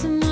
some